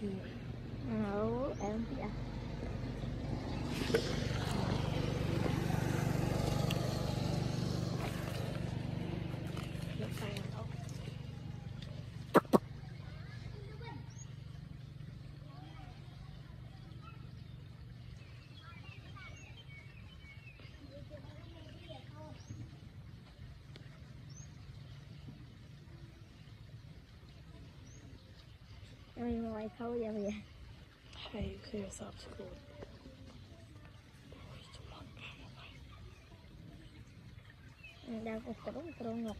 ở ừ. ừ, ừ, em dạ Ay, kau ya ya. Hey, clear yourself to go. đang có cổ cổ ngọc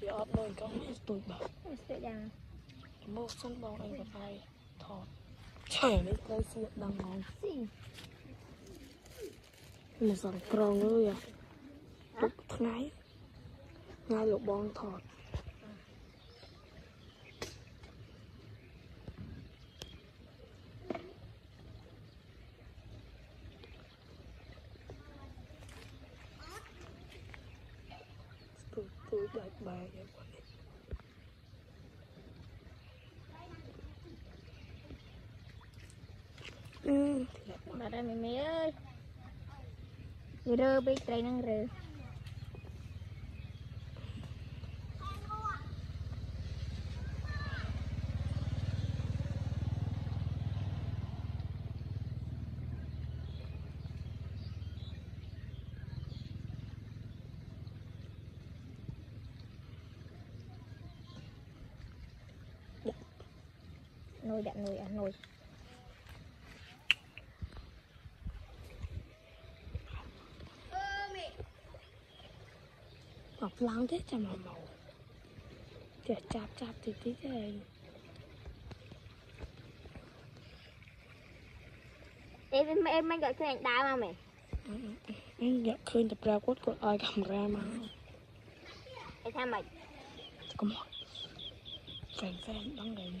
bị ọt đôi con tụi bà sẽ đang mua sân bóng anh vào tay thọt trời đấy đây xịt đang ngon mà dòng tròn ơi à lúc ngay ngay lục bóng thọt បាយយើងគាត់អឺធ្លាក់បាត់ហើយមីមីអើយរើពេកត្រីហ្នឹងរើ nồi đặt nuôi bạn nồi. ngọc lăng thế cho màu màu để chạp chạp thì tí thế này em em em gọi cho anh đá mà mày ừ, ừ, ừ. em gọi khơi tập ra quất của ai cầm ra mà em tham mày có một phèn phèn đắng đấy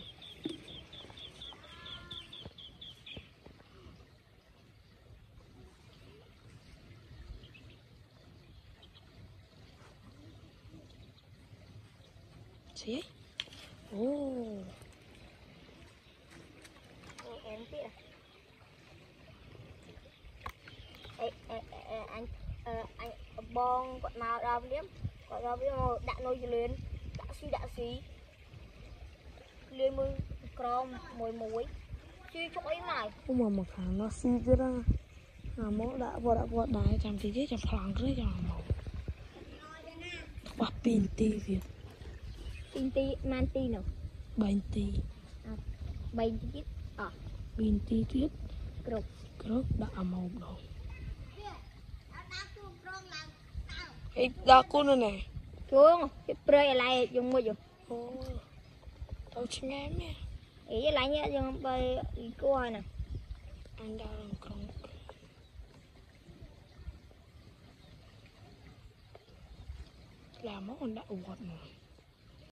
See? Oh. Em biết à? Anh anh bong គាត់មកដល់ព្រាមគាត់ដល់ព្រាមមកដាក់នុយលឿនដាក់ស៊ីដាក់ស៊ីលឿនមើលក្រមមួយមួយជីជុកអីមកអូមកមកខាងនោះស៊ីទៀតអាមកដាក់វត្តវត្តដែរចាំទីទៀតចាំខ្លាំងគ្រឹះចាំមកបាក់ពីទីទៀត2នាទីម៉ានទីនោះ3នាទី3នាទីទៀតអស់2នាទីទៀតគ្រប់គ្រប់ដាក់អាម៉ោបដល់អីដាក់គូនណាគូនព្រៃអឡៃយើងមួយយោអូទៅឆ្ងាយមែនអីអឡៃយើងបើគូហើយណាអានដល់ក្រុងឡាមកដាក់វត្តមក